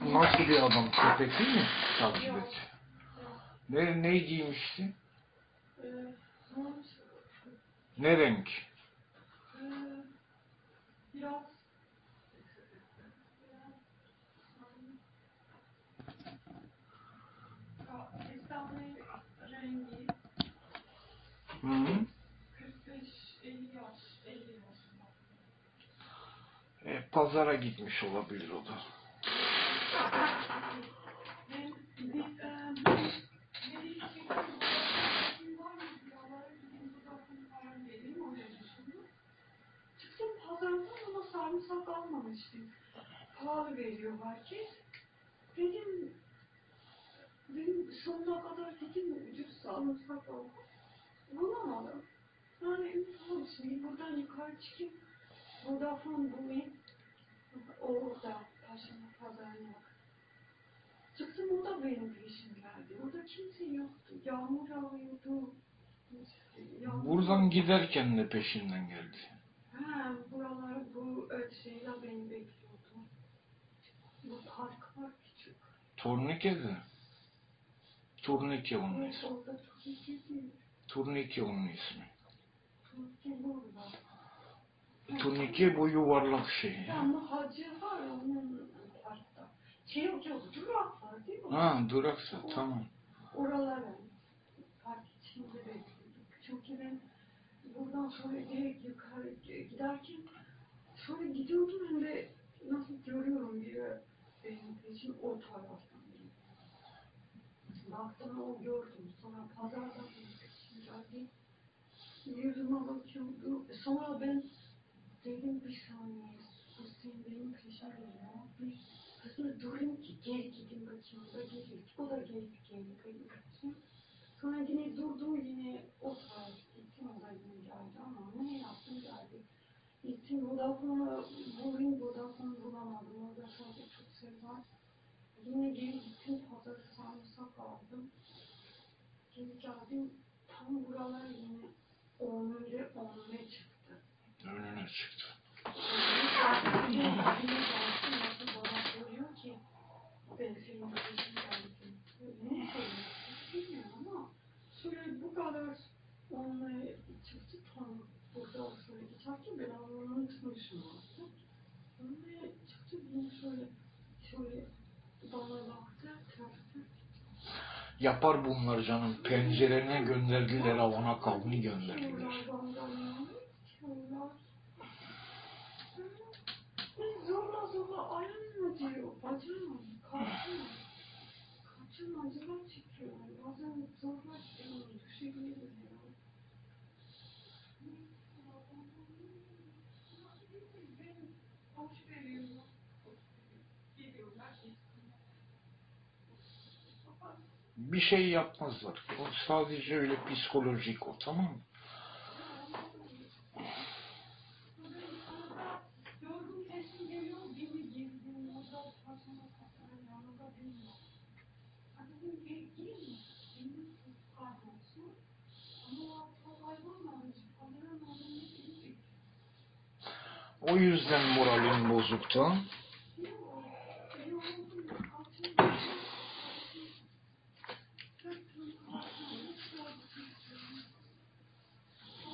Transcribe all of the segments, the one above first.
Nasıl bir adam? Köpek değil mi? Takip et. Ne, ne giymişti? Ee, ne renk? Ee, biraz Hı -hı. 45-50 yaş, 50 yaşında. E, pazara gitmiş olabilir o da. Sarımsak almamıştım. Pahalı veriyor herkes. Dedim, dedim sonuna kadar dedim ucuz sarımsak aldım. Bulamadım. Yani tamam şimdi buradan yukarı çıkayım. Vodafone bulayım. Orada taşıma pazarına. Çıktım o da benim peşim geldi. Orada kimse yoktu. Yağmur yağıyordu. Yağmur- Buradan giderken de peşinden geldi. Ha, buralar bu ölçeyle beni bekliyordu. Bu park var küçük. Turnike'de. Turnike onun Evet, ismi. orada iyi değil. Turnike onun ismi. Turnike burada. Turnike bu yuvarlak şey. ya. Ama hacı var onun parkta. Şey yok, durak var değil mi? Ha duraksa tamam. Oralara park içinde bekliyorduk. Çünkü ben buradan sonra direkt yukarı giderken sonra gidiyordum hem de nasıl görüyorum bir benim peşim o taraftan. Baktım o gördüm. Sonra pazarda benim peşim geldi. Yüzüme bakıyordu. Sonra ben dedim bir saniye. Senin benim peşim geliyor. Bir hızlı durayım ki geri gideyim bakayım. O da geri, o da geri geri geri. Sonra yine durdu yine o taraf gittim. O da yine geldi ama ne yaptım geldi. Gittim Vodafone'a bulayım Vodafone bulamadım. Sadece çok şey var. Yine geri gittim pazarı sarımsak aldım. Geri geldim tam buralar yine 10 lira 10 lira çıktı. Önüne çıktı. Yine gelsin nasıl bana soruyor ki ben senin peşin geldim. Ne söylüyorsun bilmiyorum ama şöyle bu kadar onunla çıktı tam burada şöyle geçerken ben onu unutmuşum artık. Öyle çıktı yine şöyle şöyle bana baktı trafikte Yapar bunlar canım. Pencerene gönderdiler havana kavni gönderdiler. Zorla zorla ayağım diyor. Bacağım, kalçam. Kalçam acılar çekiyor. Bazen zorla çıkıyorum. Düşebilirim ya. Boş veriyorum. Geliyorlar. Bir şey yapmazlar. O sadece öyle psikolojik o tamam mı? Yorgun sesim geliyor, beni girdim, orada başıma kafanın yanında benim. Hani dedim ki, girin, benim çok kahrolsun. Ama o çok hayvanlarmış, kameranın önüne gidecek. O yüzden moralin bozuktu. Yok, beni oldum, kalçam, sırtım, kalçam, hiç yorgun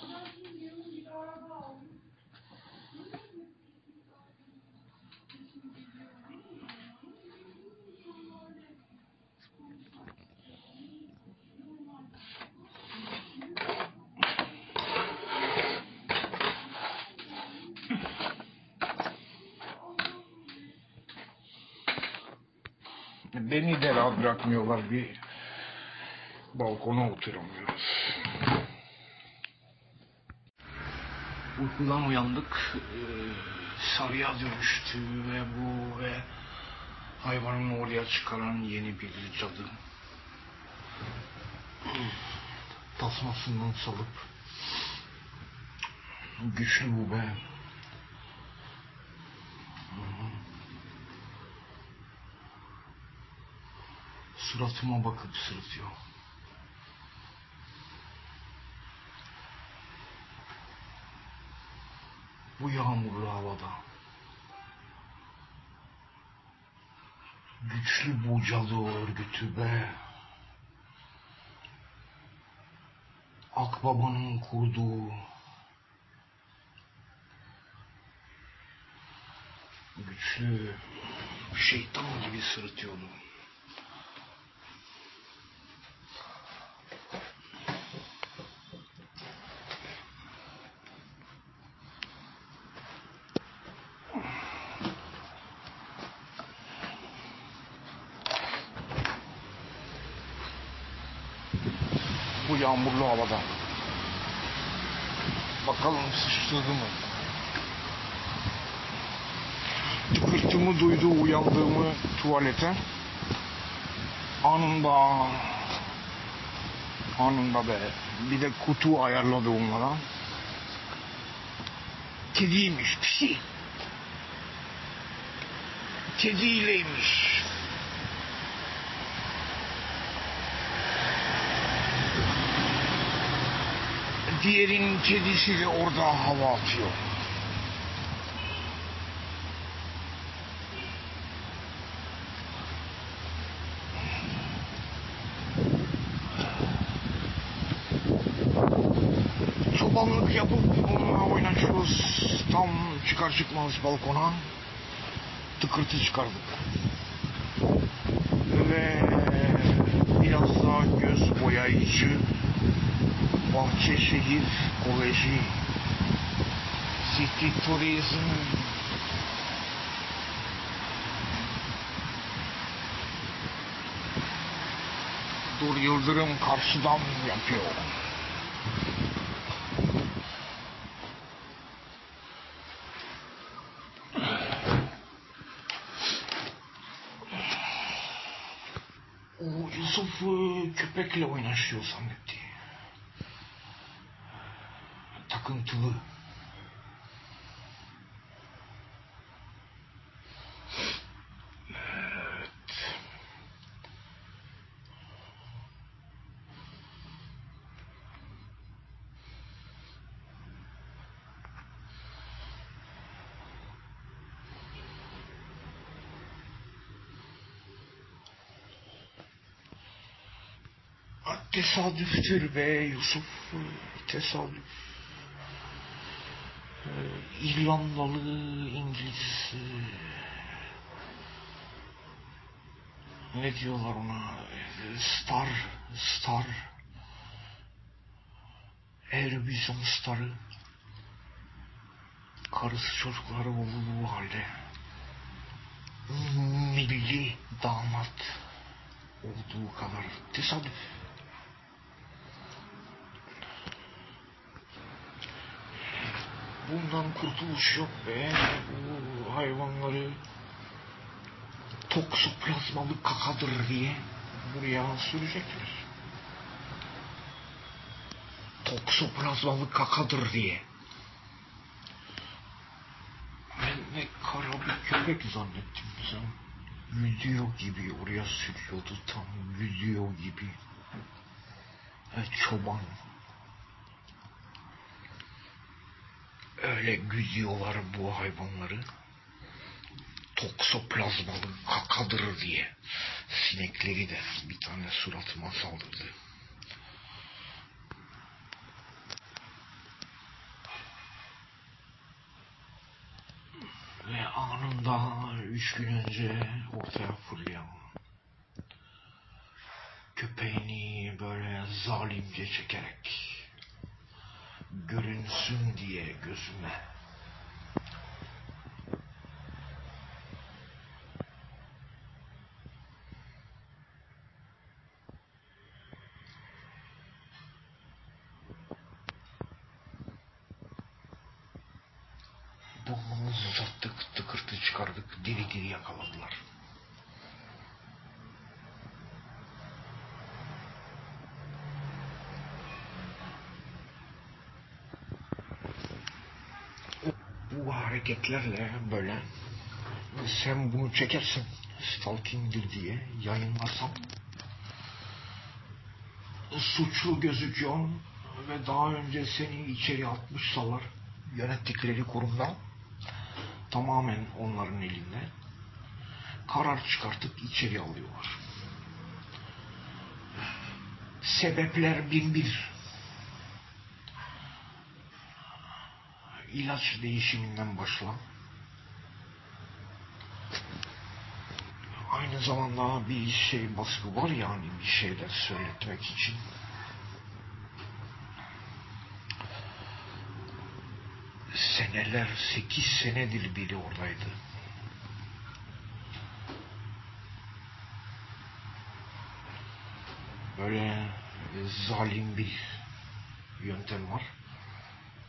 Ondan sonra diyorum, bir araba aldım. Beni de rahat bırakmıyorlar. Bir balkona oturamıyoruz. Uykudan uyandık. Ee, sarıya dönüştü ve bu ve hayvanın oraya çıkaran yeni bir cadı. Tasmasından salıp güçlü bu be. Suratıma bakıp sırıtıyor. Bu yağmurlu havada. Güçlü bu cadı örgütü be. Akbaba'nın kurduğu güçlü şeytan gibi sırıtıyordu. Bu yağmurlu havada. Bakalım sıçradı mı? Tıkırtımı duydu uyandığımı tuvalete. Anında anında be. Bir de kutu ayarladı onlara. Kediymiş pisi. Kediyleymiş. Diğerinin kedisi de orada hava atıyor. Çobanlık yapıp onunla oynaşıyoruz. Tam çıkar çıkmaz balkona tıkırtı çıkardık. Ve biraz daha göz boyayıcı Bahçeşehir Koleji City Turizm Dur Yıldırım karşıdan yapıyor. Yusuf köpekle oynaşıyor zannetti. Takıntılı. Evet. Tesadüftür be Yusuf. Tesadüf. Ee, İrlandalı, İngiliz... Ne diyorlar ona? Star, Star. Eurovision Star'ı. Karısı çocukları olduğu halde. Milli damat olduğu kadar tesadüf. Bundan kurtuluş yok be. Bu hayvanları toksoplazmalı kakadır diye buraya sürecekler. Toksoplazmalı kakadır diye. Ben ne kara bir köpek zannettim sen. Video gibi oraya sürüyordu tam video gibi. E, çoban. Öyle güdüyorlar bu hayvanları. Toksoplazmalı kakadır diye. Sinekleri de bir tane suratıma saldırdı. Ve anında üç gün önce ortaya fırlayan köpeğini böyle zalimce çekerek görünsün diye gözüme. Burnumuzu uzattık, tıkırtı çıkardık, diri diri yakaladılar. bu hareketlerle böyle sen bunu çekersin stalkingdir diye yayınlarsam suçlu gözüküyorsun ve daha önce seni içeri atmışsalar yönettikleri kurumda tamamen onların elinde karar çıkartıp içeri alıyorlar. Sebepler bin bir. İlaç değişiminden başla. Aynı zamanda bir şey baskı var yani bir şeyler söyletmek için. Seneler, sekiz senedir biri oradaydı. Böyle zalim bir yöntem var.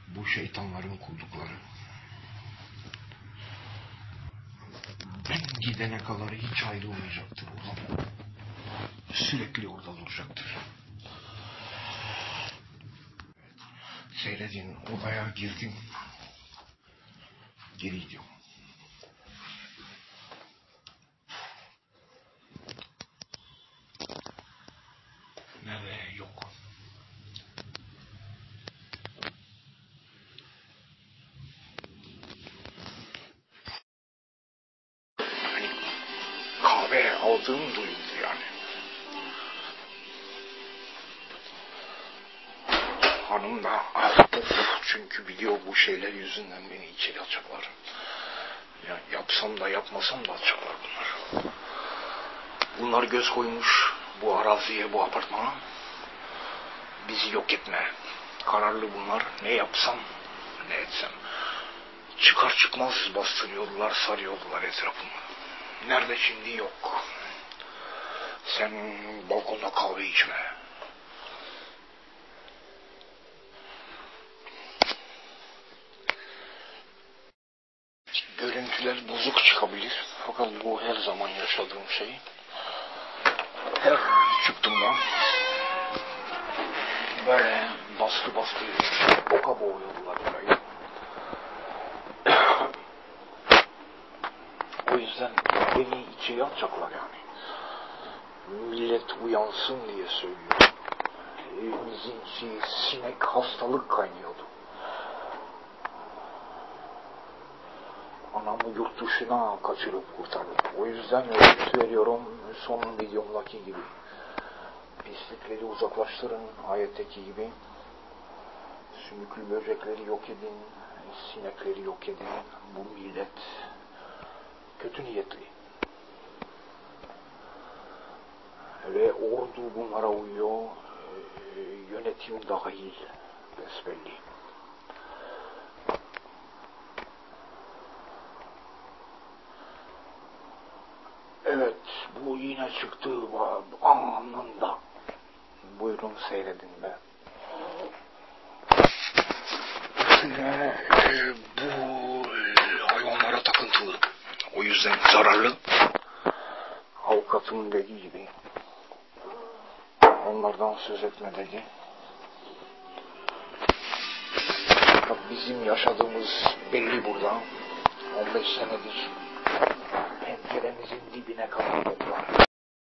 Bu şeytanların kurdukları. Ben gidene kadar hiç ayrılmayacaktır oradan. Sürekli orada duracaktır. Seyredin odaya girdim. Geri. Nerede yok. Hani kahve aldığım duyuldu yani. Hanım da ah, çünkü biliyor bu şeyler yüzünden beni içeri atacaklar. Ya yapsam da yapmasam da atacaklar bunlar. Bunlar göz koymuş bu araziye, bu apartmana. Bizi yok etme. Kararlı bunlar. Ne yapsam, ne etsem. Çıkar çıkmaz bastırıyorlar, sarıyorlar etrafımı. Nerede şimdi yok. Sen balkonda kahve içme. Görüntüler bozuk çıkabilir. Fakat bu her zaman yaşadığım şey. Her çıktığımda böyle baskı baskı boka boğuyorlar burayı. o yüzden beni içeri atacaklar yani. Millet uyansın diye söylüyorum. Evimizin içi sinek hastalık kaynıyordu. Anamı yurt dışına kaçırıp kurtardım. O yüzden öğüt veriyorum son videomdaki gibi. Pislikleri uzaklaştırın ayetteki gibi. Sümüklü böcekleri yok edin, sinekleri yok edin. Bu millet kötü niyetli. Ve ordu bunlara uyuyor. Ee, Yönetim dahil besbelli. Evet, bu yine çıktı anında. Buyurun seyredin be. E, bu hayvanlara takıntılı. O yüzden zararlı. Avukatımın dediği gibi. Onlardan söz etme dedi. Fakat bizim yaşadığımız belli burada. 15 senedir penceremizin dibine kadar toplar.